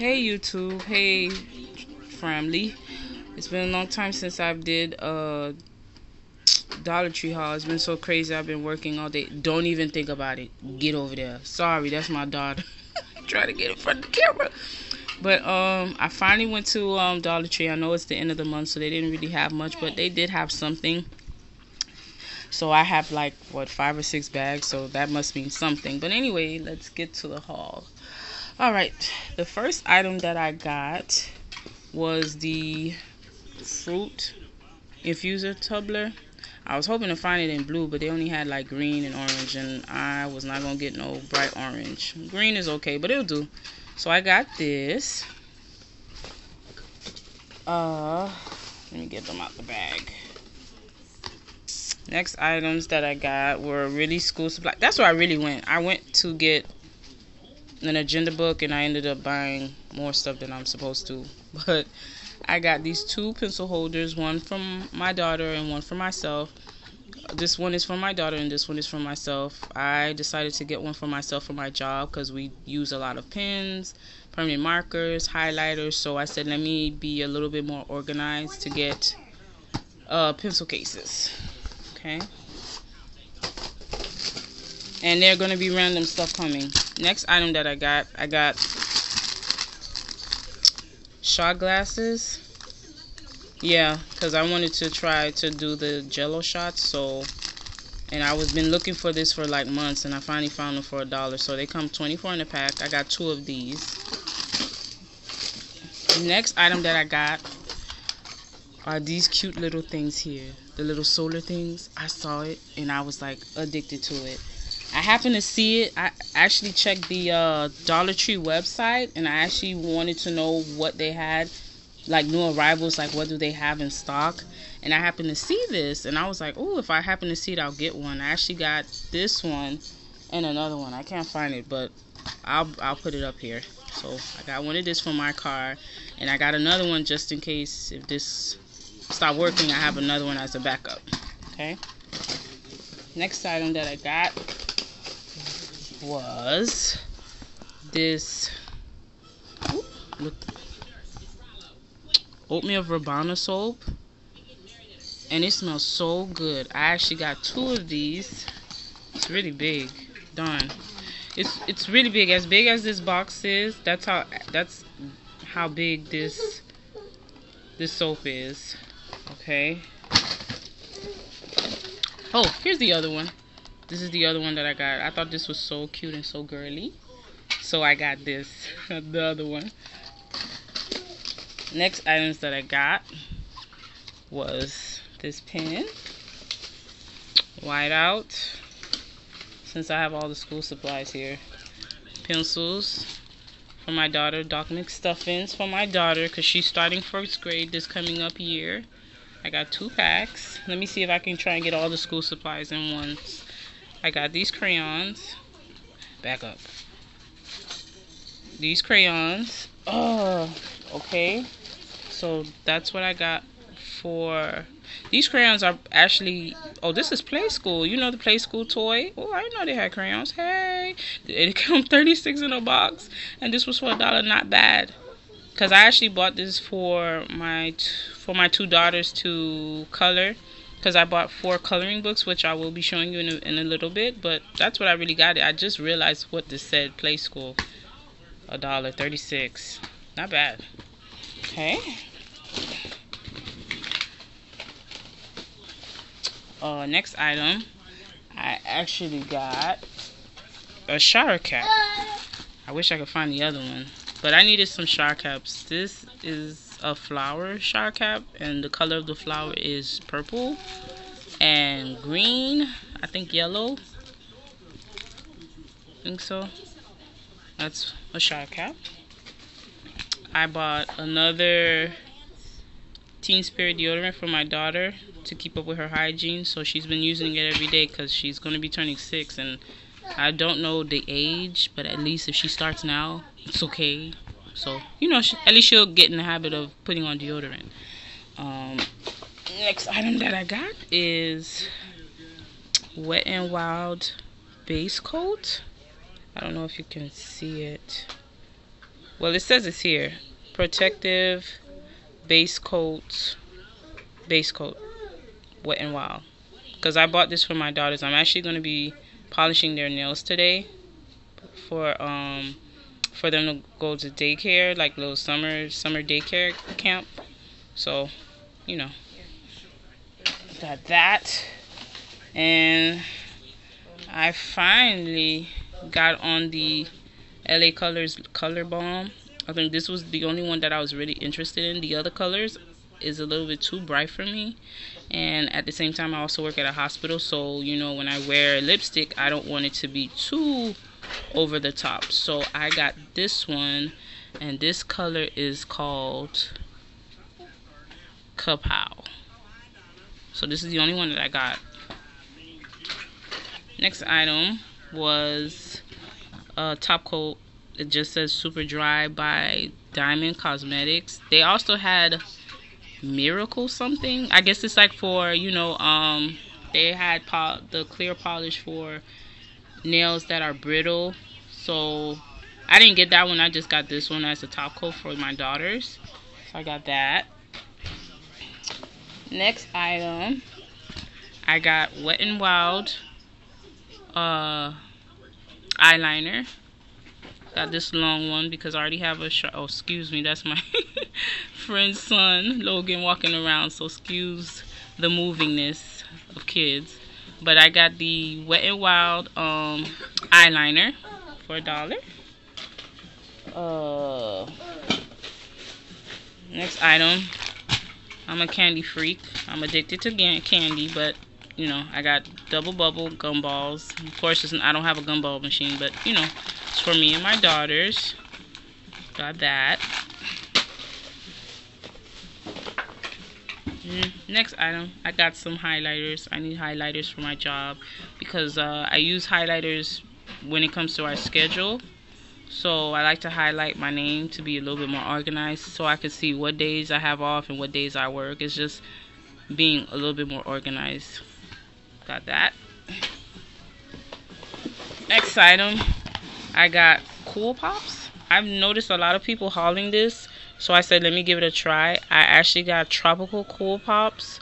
Hey YouTube, hey family. It's been a long time since I've did a Dollar Tree haul. It's been so crazy. I've been working all day. Don't even think about it. Get over there. Sorry, that's my daughter. Try to get in front of the camera. But um, I finally went to um, Dollar Tree. I know it's the end of the month, so they didn't really have much, but they did have something. So I have like what five or six bags, so that must mean something. But anyway, let's get to the haul. All right, the first item that I got was the fruit infuser tumbler. I was hoping to find it in blue, but they only had like green and orange, and I was not gonna get no bright orange. Green is okay, but it'll do. So I got this. Uh, let me get them out the bag. Next items that I got were really school supply. That's where I really went. I went to get an agenda book and I ended up buying more stuff than I'm supposed to. But I got these two pencil holders, one from my daughter and one for myself. This one is for my daughter and this one is for myself. I decided to get one for myself for my job because we use a lot of pens, permanent markers, highlighters. So I said, let me be a little bit more organized to get uh, pencil cases. Okay and they're gonna be random stuff coming next item that I got I got shot glasses. Yeah because I wanted to try to do the jello shots so and I was been looking for this for like months and I finally found them for a dollar so they come 24 in a pack. I got two of these. Next item that I got are these cute little things here the little solar things. I saw it and I was like addicted to it I happened to see it. I actually checked the uh, Dollar Tree website and I actually wanted to know what they had, like new arrivals, like what do they have in stock. And I happened to see this and I was like, oh, if I happen to see it, I'll get one. I actually got this one and another one. I can't find it, but I'll, I'll put it up here. So I got one of this for my car and I got another one just in case if this stop working, I have another one as a backup. Okay. Next item that I got was this oatmeal verbena soap. And it smells so good. I actually got two of these. It's really big. Darn it's it's really big. As big as this box is that's how that's how big this this soap is. Okay. Oh here's the other one this is the other one that I got. I thought this was so cute and so girly. So I got this, the other one. Next items that I got was this pen. White out. Since I have all the school supplies here. Pencils for my daughter. Doc McStuffins for my daughter because she's starting first grade this coming up year. I got two packs. Let me see if I can try and get all the school supplies in once. I got these crayons. Back up. These crayons. Oh, okay. So that's what I got for these crayons are actually oh this is Playskool you know the Playskool toy oh i know they had crayons hey it came 36 in a box and this was for a dollar not bad because i actually bought this for my for my two daughters to color because I bought four coloring books, which I will be showing you in a, in a little bit. But that's what I really got. It. I just realized what this said. Playskool, a dollar thirty-six. Not bad. Okay. Uh, next item, I actually got a shower cap. I wish I could find the other one, but I needed some shower caps. This is a flower shower cap and the color of the flower is purple and green. I think yellow. I think so. That's a shower cap. I bought another Teen Spirit deodorant for my daughter to keep up with her hygiene so she's been using it every day because she's going to be turning six and I don't know the age but at least if she starts now it's okay so, you know, she, at least she'll get in the habit of putting on deodorant. Um, next item that I got is Wet and Wild base coat. I don't know if you can see it. well it says it's here protective base coat base coat wet and wild because I bought this for my daughters I'm actually going to be polishing their nails today for um for them to go to daycare like little summer summer daycare camp so you know got that and I finally got on the LA Colors Color bomb. I think this was the only one that I was really interested in. The other colors is a little bit too bright for me. And at the same time, I also work at a hospital. So, you know, when I wear lipstick, I don't want it to be too over the top. So I got this one. And this color is called Kapow. So this is the only one that I got. Next item was a top coat. It just says Super Dry by Diamond Cosmetics. They also had Miracle something. I guess it's like for, you know, um, they had the clear polish for nails that are brittle. So I didn't get that one. I just got this one as a top coat for my daughters. So I got that. Next item, I got Wet n Wild uh, eyeliner. Got this long one because I already have a. Oh, excuse me, that's my friend's son, Logan, walking around. So excuse the movingness of kids. But I got the Wet n Wild um, eyeliner for a dollar. Uh, next item. I'm a candy freak. I'm addicted to candy, but you know, I got double bubble gumballs. Of course, I don't have a gumball machine, but you know, it's for me and my daughters. Got that. Mm, next item, I got some highlighters. I need highlighters for my job because uh, I use highlighters when it comes to our schedule. So I like to highlight my name to be a little bit more organized so I can see what days I have off and what days I work. It's just being a little bit more organized. Got that. Next item, I got Cool Pops. I've noticed a lot of people hauling this, so I said let me give it a try. I actually got Tropical Cool Pops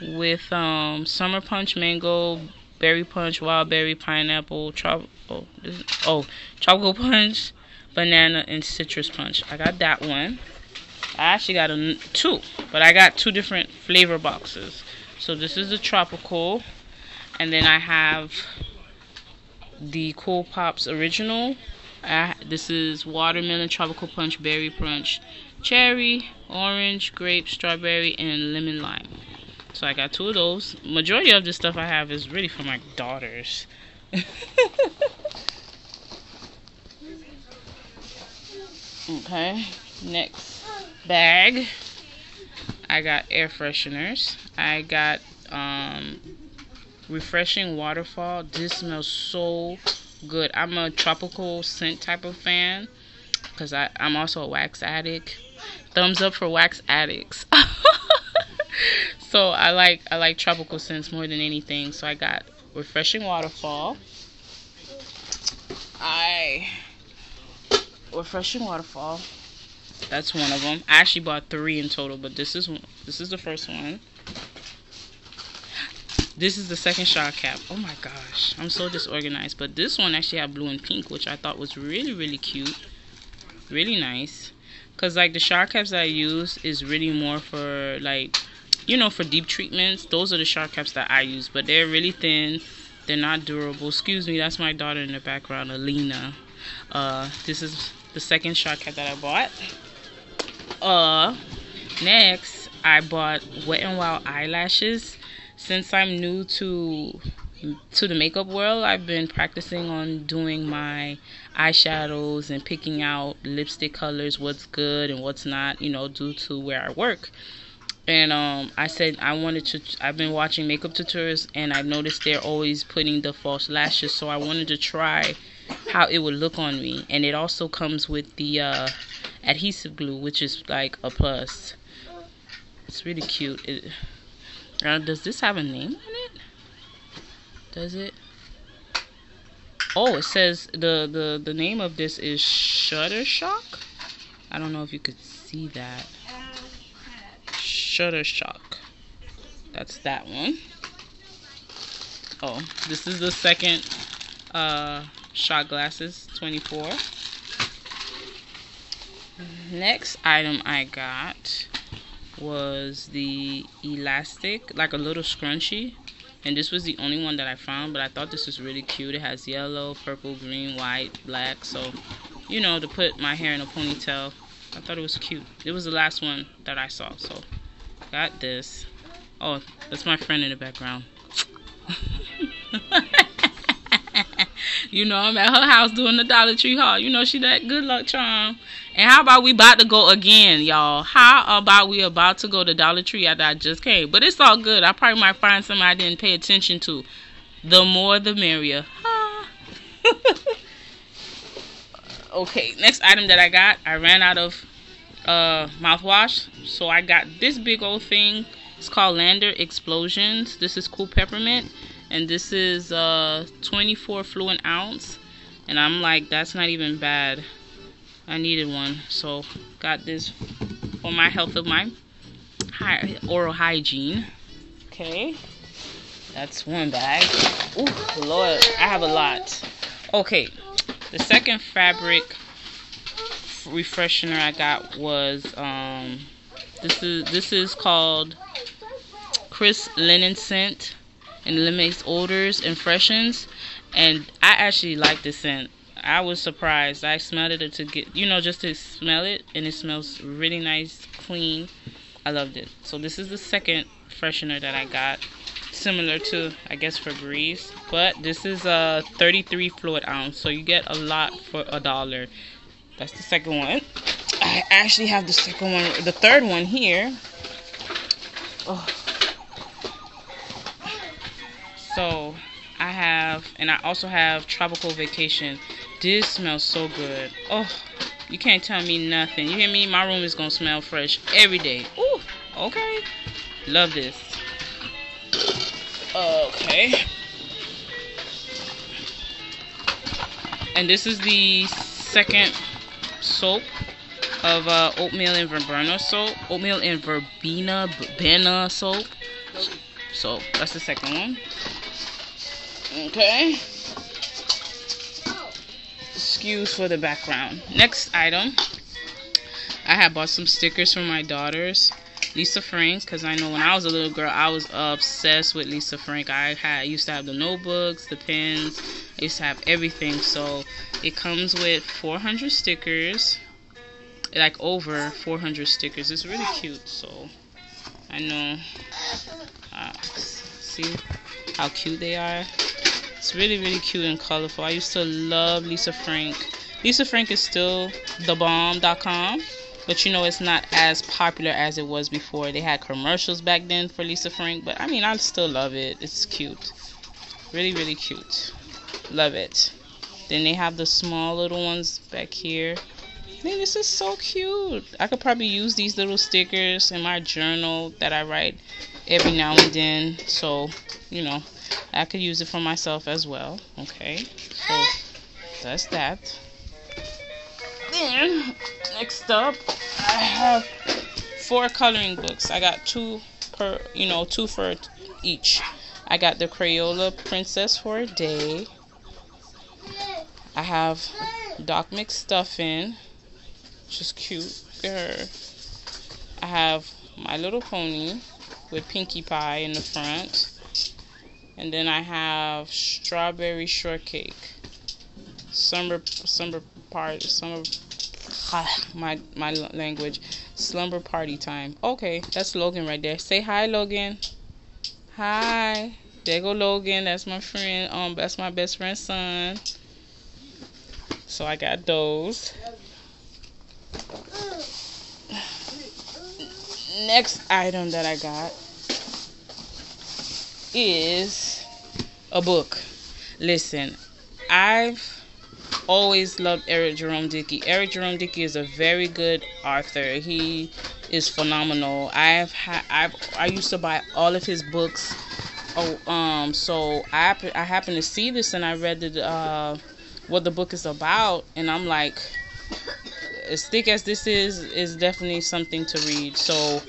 with um, Summer Punch Mango, Berry Punch, Wild Berry, Pineapple, trop oh, oh, Tropical Punch, Banana, and Citrus Punch. I got that one. I actually got a, two, but I got two different flavor boxes. So this is the Tropical and then I have the Cool Pops original. I, this is watermelon, tropical punch, berry punch, cherry, orange, grape, strawberry, and lemon lime. So I got two of those. Majority of the stuff I have is really for my daughters. okay, next bag. I got air fresheners. I got um, refreshing waterfall this smells so good i'm a tropical scent type of fan because i'm also a wax addict thumbs up for wax addicts so i like i like tropical scents more than anything so i got refreshing waterfall i refreshing waterfall that's one of them i actually bought three in total but this is this is the first one this is the second shower cap. Oh my gosh. I'm so disorganized. But this one actually had blue and pink, which I thought was really, really cute. Really nice. Because, like, the shower caps that I use is really more for, like, you know, for deep treatments. Those are the shower caps that I use. But they're really thin. They're not durable. Excuse me, that's my daughter in the background, Alina. Uh, this is the second shower cap that I bought. Uh, next, I bought Wet n Wild eyelashes since I'm new to to the makeup world, I've been practicing on doing my eyeshadows and picking out lipstick colors, what's good and what's not, you know, due to where I work. And um, I said I wanted to. I've been watching makeup tutorials, and I've noticed they're always putting the false lashes. So I wanted to try how it would look on me, and it also comes with the uh, adhesive glue, which is like a plus. It's really cute. It, uh, does this have a name on it? Does it? Oh, it says the the the name of this is Shutter Shock. I don't know if you could see that. Shutter Shock. That's that one. Oh, this is the second uh, shot glasses, 24. Next item I got was the elastic, like a little scrunchie. And this was the only one that I found, but I thought this was really cute. It has yellow, purple, green, white, black. So, you know, to put my hair in a ponytail. I thought it was cute. It was the last one that I saw. So, got this. Oh, that's my friend in the background. you know, I'm at her house doing the Dollar Tree haul. You know, she that good luck charm. And how about we about to go again, y'all? How about we about to go to Dollar Tree after I just came? But it's all good. I probably might find something I didn't pay attention to. The more the merrier. okay, next item that I got, I ran out of uh, mouthwash. So I got this big old thing. It's called Lander Explosions. This is cool peppermint. And this is uh, 24 fluid ounce. And I'm like, that's not even bad. I needed one, so got this for my health of my oral hygiene. Okay, that's one bag. Lord, I have a lot. Okay, the second fabric refreshener I got was um this is this is called Crisp Linen Scent and eliminates odors and freshens and I actually like this scent I was surprised. I smelled it to get, you know, just to smell it, and it smells really nice, clean. I loved it. So this is the second freshener that I got, similar to, I guess, Febreze, but this is a 33 fluid ounce, so you get a lot for a dollar. That's the second one. I actually have the second one, the third one here. Oh. So I have, and I also have Tropical Vacation. This smells so good. Oh, you can't tell me nothing. You hear me? My room is gonna smell fresh every day. Ooh, okay. Love this. Okay. And this is the second soap of uh, oatmeal and verbena soap. Oatmeal and verbena, verbena soap. So that's the second one. Okay excuse for the background. Next item, I have bought some stickers for my daughters. Lisa Frank, because I know when I was a little girl, I was obsessed with Lisa Frank. I had used to have the notebooks, the pens, I used to have everything. So it comes with 400 stickers, like over 400 stickers. It's really cute. So I know. Uh, see how cute they are. It's really, really cute and colorful. I used to love Lisa Frank. Lisa Frank is still thebomb.com, but you know it's not as popular as it was before. They had commercials back then for Lisa Frank, but I mean, I still love it. It's cute. Really, really cute. Love it. Then they have the small little ones back here. Man, this is so cute. I could probably use these little stickers in my journal that I write every now and then. So, you know, I could use it for myself as well. Okay, so that's that. Then, next up, I have four coloring books. I got two per, you know, two for each. I got the Crayola Princess for a day. I have Doc McStuffin, which is cute. Girl. I have My Little Pony with Pinkie Pie in the front. And then I have strawberry shortcake. Summer summer party summer my my language. Slumber party time. Okay, that's Logan right there. Say hi, Logan. Hi. There go Logan. That's my friend. Um, that's my best friend's son. So I got those. Next item that I got is a book. Listen, I've always loved Eric Jerome Dickey. Eric Jerome Dickey is a very good author. He is phenomenal. I've ha- I've I used to buy all of his books. Oh, um, so I I happened to see this and I read the uh, what the book is about, and I'm like, as thick as this is, is definitely something to read. So,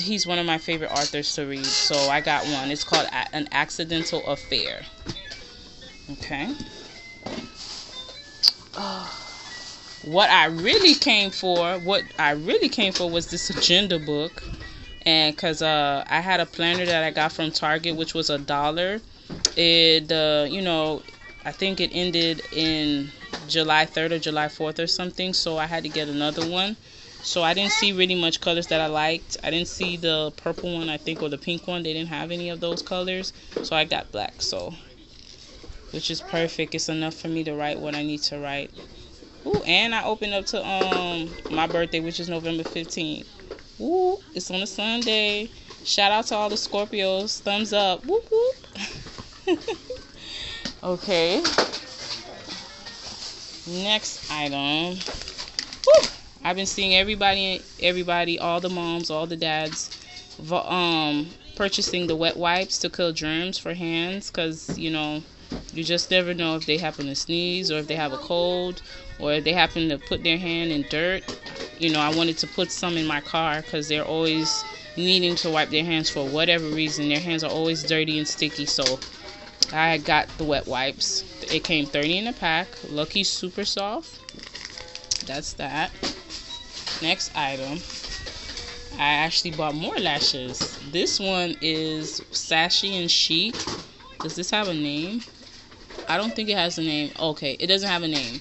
He's one of my favorite authors to read. So I got one. It's called An Accidental Affair. Okay. what I really came for, what I really came for was this agenda book. And because uh, I had a planner that I got from Target, which was a dollar. It, uh, you know, I think it ended in July 3rd or July 4th or something. So I had to get another one. So I didn't see really much colors that I liked. I didn't see the purple one, I think, or the pink one. They didn't have any of those colors. So I got black. So, which is perfect. It's enough for me to write what I need to write. Ooh, and I opened up to um my birthday, which is November 15th. Ooh, it's on a Sunday. Shout out to all the Scorpios. Thumbs up. Whoop whoop. okay. Next item. I've been seeing everybody, everybody, all the moms, all the dads, um, purchasing the wet wipes to kill germs for hands, cause you know, you just never know if they happen to sneeze or if they have a cold or if they happen to put their hand in dirt. You know, I wanted to put some in my car, cause they're always needing to wipe their hands for whatever reason. Their hands are always dirty and sticky, so I got the wet wipes. It came 30 in a pack. Lucky super soft. That's that. Next item. I actually bought more lashes. This one is Sassy and Chic. Does this have a name? I don't think it has a name. Okay, it doesn't have a name.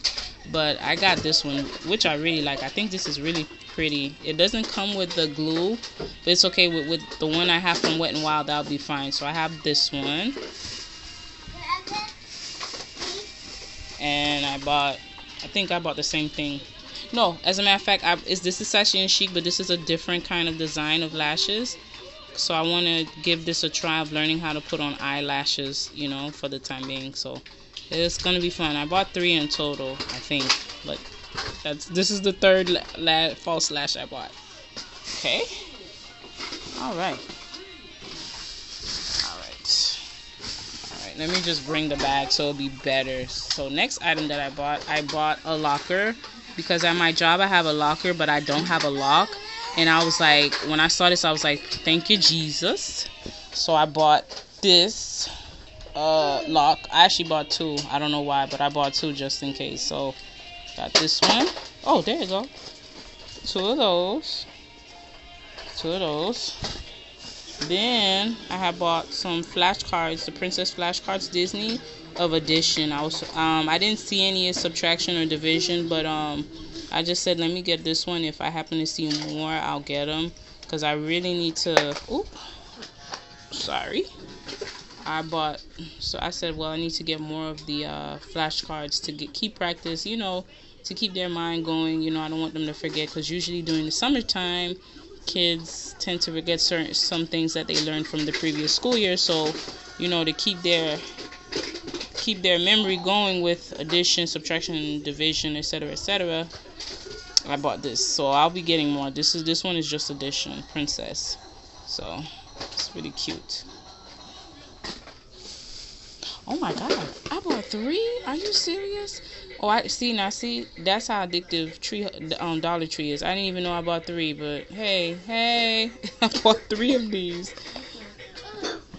But I got this one, which I really like. I think this is really pretty. It doesn't come with the glue, but it's okay with, with the one I have from Wet n Wild. That'll be fine. So I have this one. And I bought, I think I bought the same thing no, as a matter of fact, I, is this is Sassy and Chic, but this is a different kind of design of lashes. So I want to give this a try of learning how to put on eyelashes, you know, for the time being. So it's gonna be fun. I bought three in total, I think, but that's this is the third la la false lash I bought. Okay. All right. All right. All right. Let me just bring the bag so it'll be better. So next item that I bought, I bought a locker because at my job I have a locker, but I don't have a lock. And I was like, when I saw this, I was like, thank you, Jesus. So I bought this uh, lock. I actually bought two. I don't know why, but I bought two just in case. So got this one. Oh, there you go. Two of those. Two of those. Then I have bought some flashcards, the Princess Flashcards Disney of addition. I was um I didn't see any subtraction or division, but um I just said let me get this one. If I happen to see more, I'll get them because I really need to. Oop, sorry. I bought so I said well I need to get more of the uh, flashcards to get keep practice. You know to keep their mind going. You know I don't want them to forget because usually during the summertime kids tend to forget certain some things that they learned from the previous school year so you know to keep their keep their memory going with addition, subtraction, division, etc., etc. I bought this, so I'll be getting more. This is this one is just addition, princess. So it's really cute. Oh my god, I bought three. Are you serious? Oh, I see now. See, that's how addictive tree um Dollar Tree is. I didn't even know I bought three, but hey, hey, I bought three of these.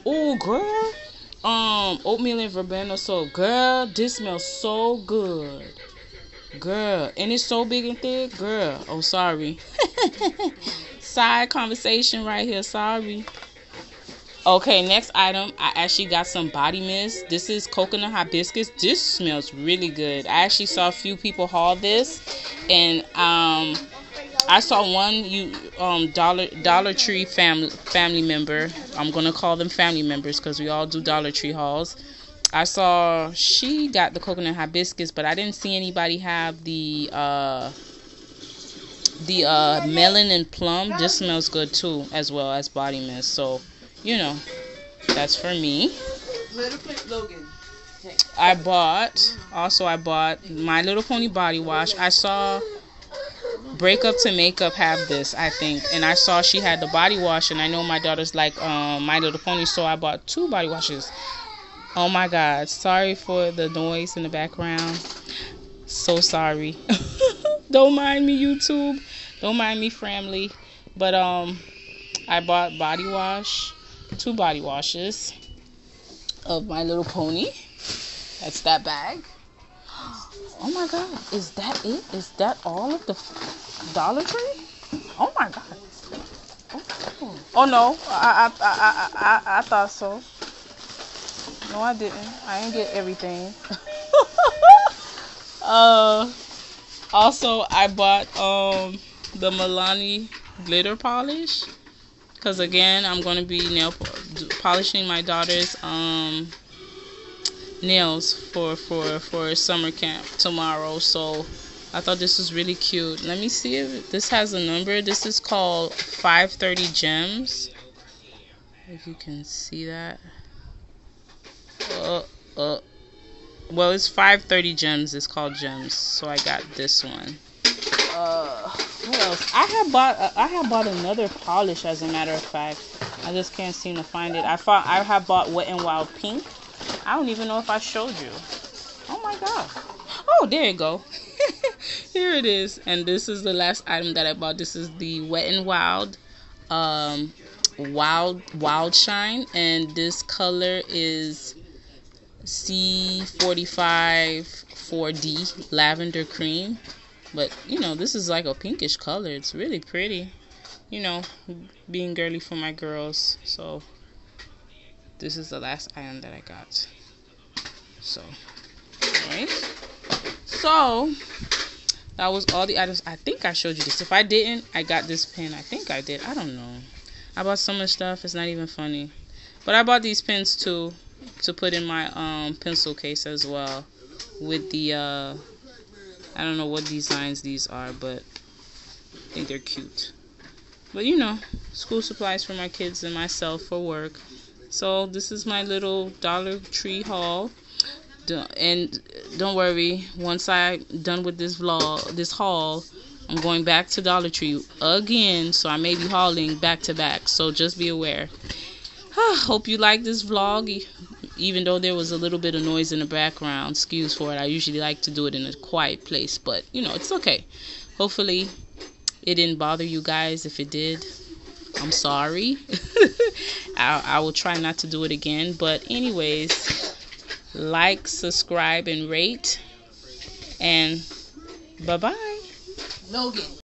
Oh, girl um oatmeal and verbena. So girl this smells so good. Girl and it's so big and thick. Girl oh sorry. Side conversation right here. Sorry. Okay next item i actually got some body mist. This is coconut hibiscus. This smells really good. I actually saw a few people haul this. And um I saw one you um Dollar Dollar Tree family family member. I'm gonna call them family members because we all do Dollar Tree hauls. I saw she got the coconut hibiscus, but I didn't see anybody have the uh the uh melon and plum. This smells good too, as well as body mist. So, you know, that's for me. little I bought also I bought My Little Pony body wash. I saw Breakup to Makeup have this, I think. And I saw she had the body wash, and I know my daughter's like um, My Little Pony, so I bought two body washes. Oh my God. Sorry for the noise in the background. So sorry. Don't mind me, YouTube. Don't mind me, family. But um, I bought body wash, two body washes of My Little Pony. That's that bag. Oh my God, is that it? Is that all of the Dollar Tree? Oh my God. Oh, oh no, I, I, I, I, I thought so. No, I didn't. I didn't get everything. uh, also, I bought um the Milani glitter polish because again, I'm gonna be nail polishing my daughter's um nails for for for summer camp tomorrow. So I thought this was really cute. Let me see if this has a number. This is called 530 Gems. If you can see that. Uh, uh. Well, it's 530 Gems. It's called Gems. So I got this one. Uh, what else? I have bought uh, I have bought another polish. As a matter of fact, I just can't seem to find it. I thought I have bought Wet and Wild Pink. I don't even know if I showed you. Oh my god. Oh, there you go. Here it is. And this is the last item that I bought. This is the Wet and Wild um Wild Wild Shine and this color is C45 4D lavender cream. But, you know, this is like a pinkish color. It's really pretty. You know, being girly for my girls. So, this is the last item that I got. So, alright. So, that was all the items. I think I showed you this. If I didn't, I got this pen. I think I did. I don't know. I bought so much stuff. It's not even funny. But I bought these pens too to put in my um, pencil case as well with the uh, I don't know what designs these are, but I think they're cute. But you know, school supplies for my kids and myself for work. So this is my little Dollar Tree haul. And don't worry, once I'm done with this vlog, this haul, I'm going back to Dollar Tree again. So I may be hauling back to back. So just be aware. Hope you like this vlog, even though there was a little bit of noise in the background. Excuse for it. I usually like to do it in a quiet place, but you know, it's okay. Hopefully, it didn't bother you guys. If it did, I'm sorry. I, I will try not to do it again. But, anyways, like, subscribe, and rate. And bye bye. Logan.